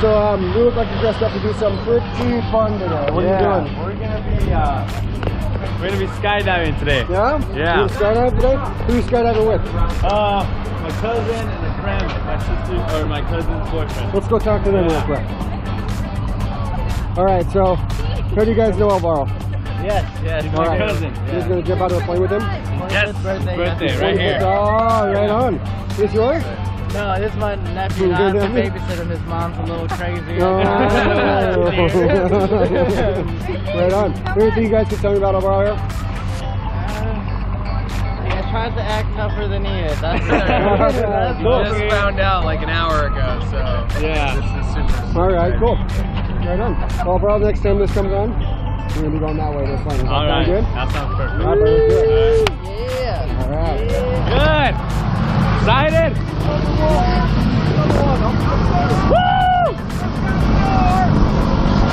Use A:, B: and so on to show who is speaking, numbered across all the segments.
A: So um, you look like you dressed up to do something pretty fun today. What
B: yeah,
A: are you doing?
B: We're gonna be uh, we're gonna be skydiving today.
A: Yeah.
B: Yeah.
A: You skydiving today? Who you skydiving with?
B: Uh, my cousin and a friend, my sister or my cousin's boyfriend.
A: Let's go talk to them real quick. All right. So, how do you guys know Alvaro?
B: Yes, yes,
A: All
B: my
A: right.
B: cousin.
A: You guys gonna jump out of a plane with him?
B: Yes, birthday, right here.
A: Oh, right on. This yours?
C: No, this is my nephew.
A: Who's
C: I have to babysit him. His mom's a little crazy.
A: Oh. right on. Anything you guys can tell me about Alvaro uh, here?
C: He tries to act tougher than he is. That's
A: That's
C: cool.
A: cool.
D: Just found out like an hour ago, so
B: Yeah.
D: this is super.
A: All right, cool. Right on. Well, bro, next time this comes on, we're gonna be going that way. This plane. Is that
B: All
A: sound good?
B: that sounds perfect.
A: All right,
B: Excited? Woo!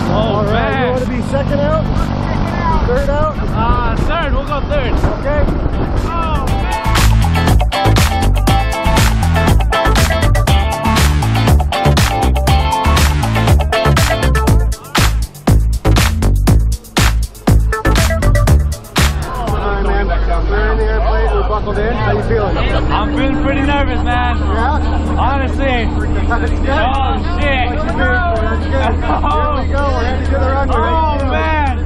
B: Oh
A: All right. You want to be second out? Third out?
B: Uh, third. We'll go third.
A: Okay.
B: Oh
A: to the runway.
B: Oh man.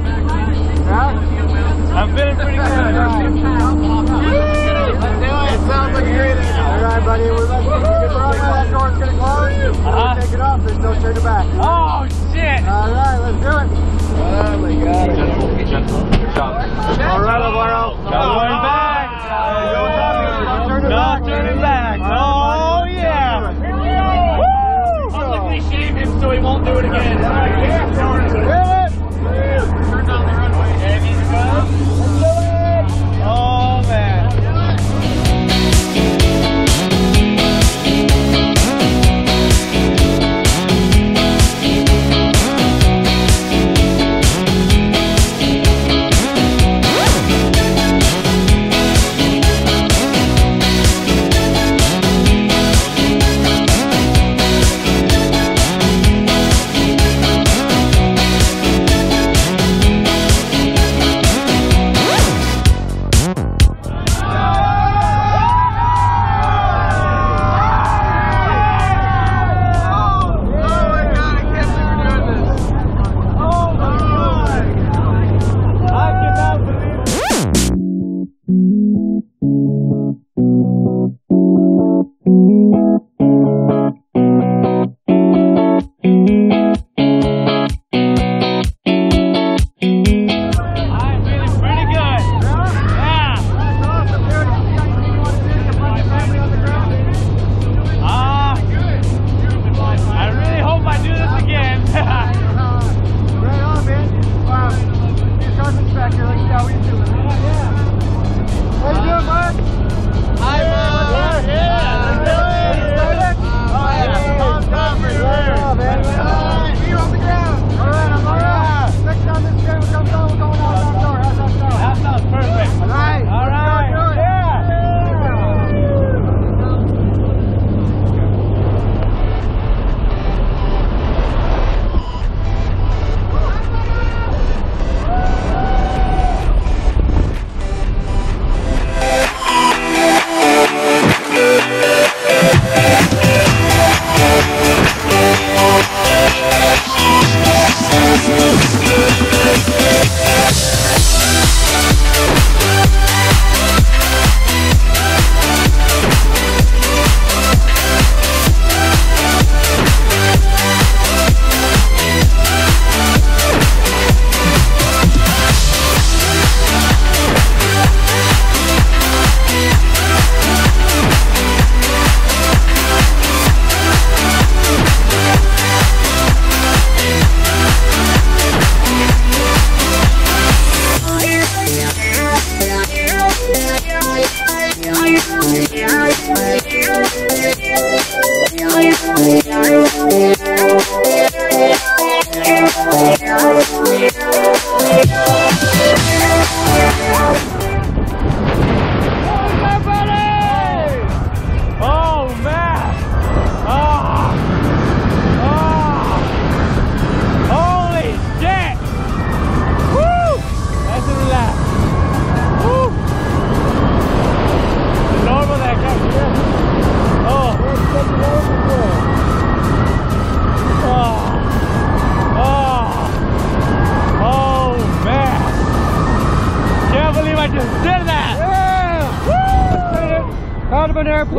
B: I'm feeling pretty good.
A: It sounds like a great. All right, buddy. We're get. That door's close. We're
B: Uh-huh.
A: gonna take it off. There's no turning back.
B: Oh shit.
A: All right, let's do it. Oh my God. All right, Alvaro.
B: No going back. No turning back. Oh yeah. Woo! Publicly shame him so he won't do it again. Turn down the runway.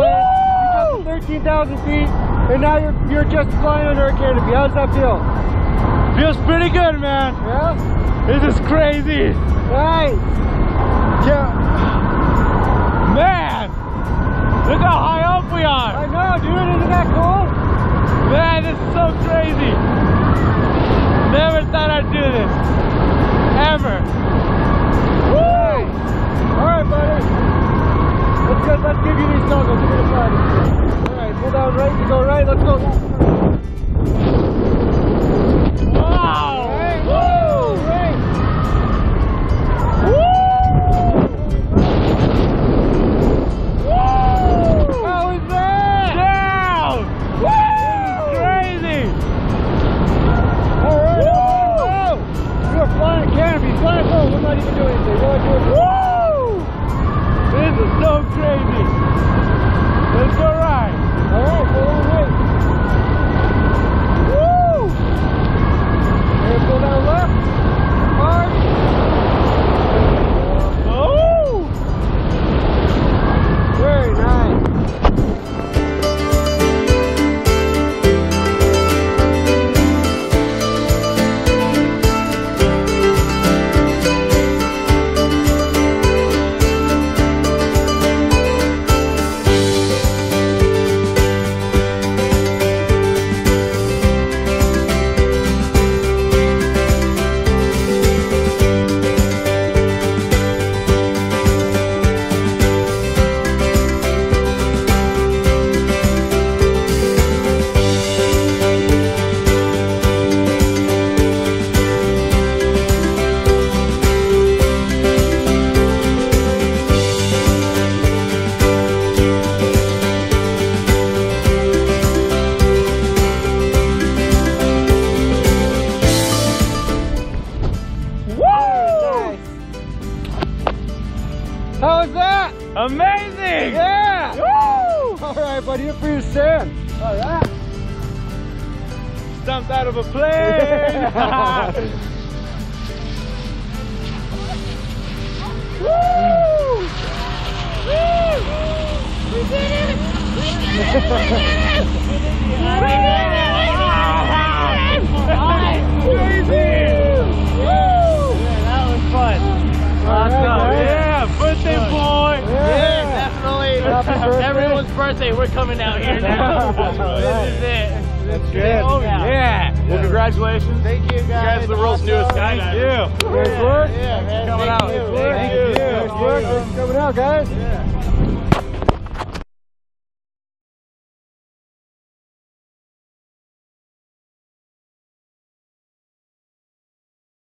A: To 13,000 feet, and now you're you're just flying under a canopy. How does that feel?
B: Feels pretty good, man.
A: Yeah.
B: This is crazy.
A: Nice. Yeah.
B: Man, look how high up we are.
A: I know, dude. Isn't that cool?
B: Man, this is so crazy. Never thought I'd do this. Ever. Woo!
A: All right, buddy. Let's. Give you these goggles. You're gonna this. All right, pull down right. You go right. Let's go.
B: Wow!
A: Right.
B: Woo!
A: Right.
B: Woo!
A: How is that?
B: Down! Woo! Crazy!
A: All right. Are flying canopy. We're not even doing anything. We're not doing anything.
B: Jumped out of a plane! Woo!
C: that was fun.
B: Awesome.
A: guys.
B: Yeah, birthday boy.
C: Yeah, definitely.
A: Happy birthday.
C: Everyone's birthday. We're coming out here now. this is it.
A: That's good.
B: Oh yeah. Well, congratulations.
C: Thank you guys.
B: You guys are the world's newest
C: Awesome.
B: skydiver. Thank you.
A: Nice work.
C: Yeah, man.
B: Coming
C: Thank
B: out.
C: you.
B: Thank
A: Nice
B: you.
A: work. Thanks for coming out, guys.
B: Yeah.